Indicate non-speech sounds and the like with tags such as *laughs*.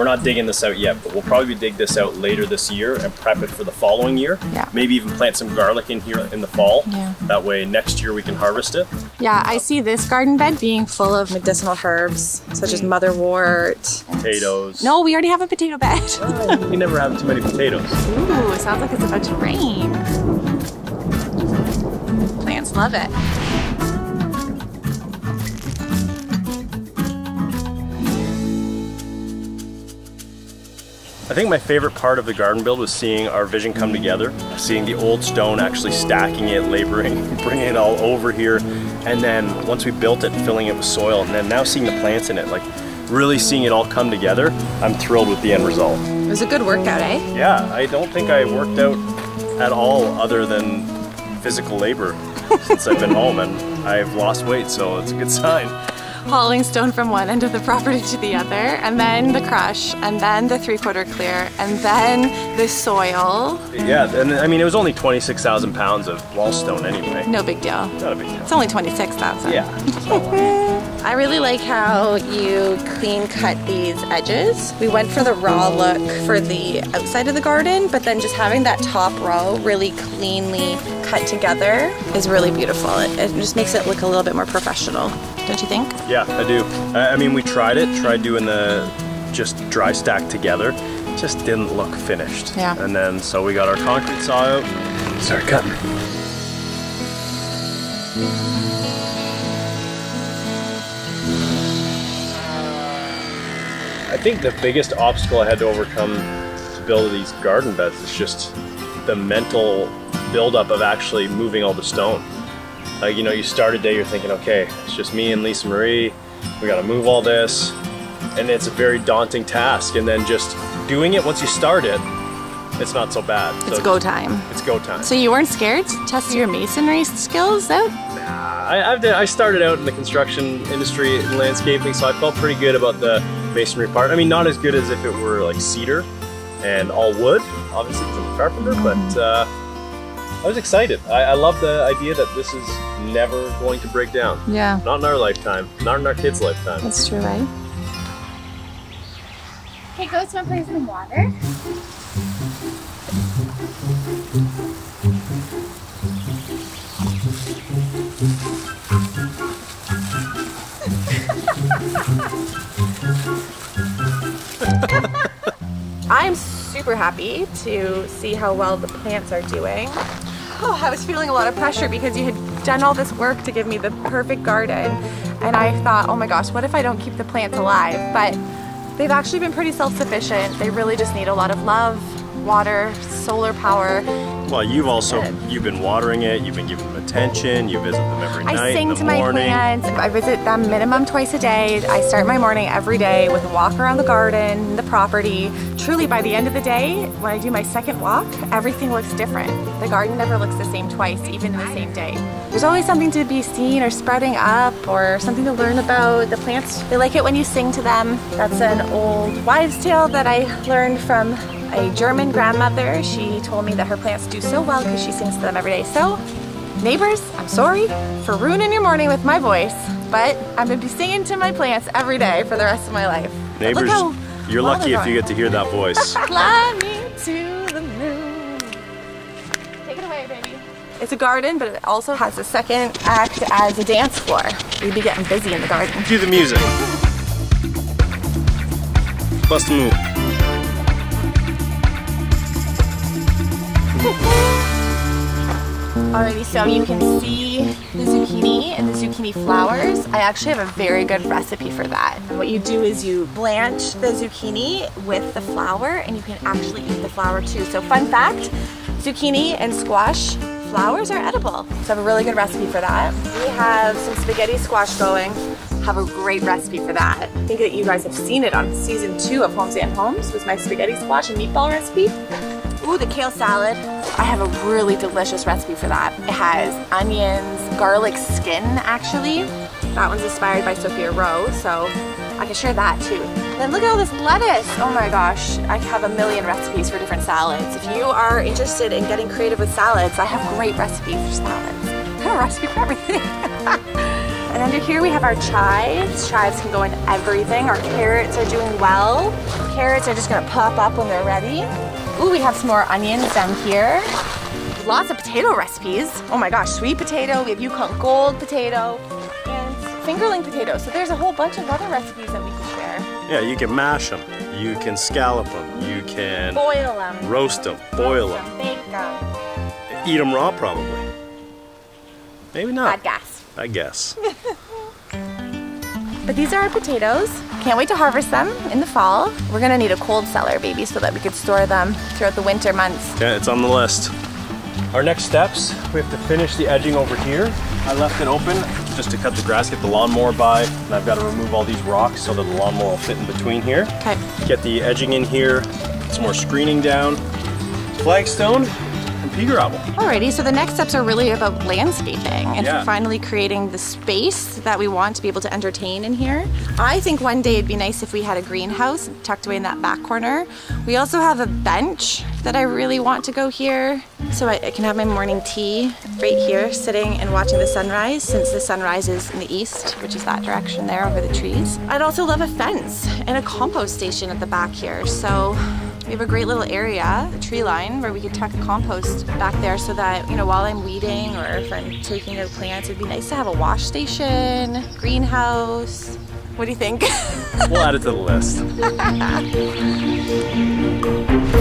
we're not digging this out yet, but we'll probably dig this out later this year and prep it for the following year. Yeah. Maybe even plant some garlic in here in the fall. Yeah. That way next year we can harvest it. Yeah, I see this garden bed being full of medicinal herbs such as motherwort. Potatoes. No, we already have a potato bed. *laughs* Oh, you never have too many potatoes. Ooh, it sounds like it's about to rain. Plants love it. I think my favorite part of the garden build was seeing our vision come together, seeing the old stone, actually stacking it, laboring, *laughs* bringing it all over here, and then once we built it, filling it with soil, and then now seeing the plants in it, like really seeing it all come together, I'm thrilled with the end result. It was a good workout, eh? Yeah, I don't think I worked out at all other than physical labor since I've been home, and I've lost weight, so it's a good *laughs* sign. Hauling stone from one end of the property to the other, and then the crush, and then the three quarter clear, and then the soil. Yeah, and I mean, it was only 26,000 pounds of wall stone anyway. No big deal. Not a big deal. It's only 26,000. Yeah. *laughs* I really like how you clean cut these edges. We went for the raw look for the outside of the garden, but then just having that top row really cleanly cut together is really beautiful. It, it just makes it look a little bit more professional, don't you think? Yeah, I do. I, I mean, we tried it, tried doing the just dry stack together. It just didn't look finished. Yeah. And then, so we got our concrete saw out, started cutting. I think the biggest obstacle I had to overcome to build these garden beds is just the mental buildup of actually moving all the stone. Like, you know, you start a day, you're thinking, okay, it's just me and Lisa Marie, we gotta move all this. And it's a very daunting task. And then just doing it once you start it, it's not so bad. It's So go time. It's go time. So you weren't scared to test your masonry skills out? I, I've I started out in the construction industry and landscaping, so I felt pretty good about the masonry part. I mean, not as good as if it were like cedar and all wood, obviously because I'm a carpenter, but uh, I was excited. I, I love the idea that this is never going to break down. Yeah, Not in our lifetime, not in our kids' lifetime. that's true, right? Okay, go swim play some water. *laughs* I'm super happy to see how well the plants are doing. Oh, I was feeling a lot of pressure because you had done all this work to give me the perfect garden. And I thought, oh my gosh, what if I don't keep the plants alive? But they've actually been pretty self-sufficient. They really just need a lot of love, water, solar power. Well, you've also you've been watering it. You've been giving them attention. You visit them every night I in sing the to my morning. plants. I visit them minimum twice a day. I start my morning every day with a walk around the garden, the property. Truly, by the end of the day, when I do my second walk, everything looks different. The garden never looks the same twice, even in the same day. There's always something to be seen or sprouting up or something to learn about. The plants, they like it when you sing to them. That's an old wives' tale that I learned from a German grandmother. She told me that her plants do so well because she sings to them every day. So, neighbors, I'm sorry for ruining your morning with my voice, but I'm gonna be singing to my plants every day for the rest of my life. Neighbors, you're lucky if you get to hear that voice. *laughs* away, baby. It's a garden, but it also has a second act as a dance floor. We'd be getting busy in the garden. Do the music. Bust a move. Alrighty, so you can see the zucchini and the zucchini flowers. I actually have a very good recipe for that. What you do is you blanch the zucchini with the flour and you can actually eat the flour too. So fun fact, zucchini and squash flowers are edible. So I have a really good recipe for that. We have some spaghetti squash going. Have a great recipe for that. I think that you guys have seen it on season two of Holmes and Holmes was my spaghetti squash and meatball recipe. Ooh, the kale salad. I have a really delicious recipe for that. It has onions, garlic skin actually. That one's inspired by Sophia Roe, so I can share that too. Then look at all this lettuce. Oh my gosh, I have a million recipes for different salads. If you are interested in getting creative with salads, I have great recipes for salads. I have a recipe for everything. *laughs* and under here we have our chives. Chives can go in everything. Our carrots are doing well. Carrots are just gonna pop up when they're ready. Ooh, we have some more onions down here. Lots of potato recipes. Oh my gosh, sweet potato, we have Yukon Gold potato, fingerling potatoes. So there's a whole bunch of other recipes that we can share. Yeah, you can mash them, you can scallop them, you can Boil them. roast them, boil them, Bake them. eat them raw probably. Maybe not. Bad guess. I guess. *laughs* But these are our potatoes. Can't wait to harvest them in the fall. We're gonna need a cold cellar, baby, so that we could store them throughout the winter months. Yeah, it's on the list. Our next steps, we have to finish the edging over here. I left it open just to cut the grass, get the lawnmower by, and I've got to remove all these rocks so that the lawnmower will fit in between here. Okay. Get the edging in here, some more screening down, flagstone, pea gravel. Alrighty, so the next steps are really about landscaping and Yeah. finally creating the space that we want to be able to entertain in here. I think one day it'd be nice if we had a greenhouse tucked away in that back corner. We also have a bench that I really want to go here so I, I can have my morning tea right here sitting and watching the sunrise since the sunrise is in the east, which is that direction there over the trees. I'd also love a fence and a compost station at the back here. So we have a great little area, a tree line, where we could tuck a compost back there so that, you know, while I'm weeding or if I'm taking out plants, it'd be nice to have a wash station, greenhouse. What do you think? *laughs* We'll add it to the list. *laughs*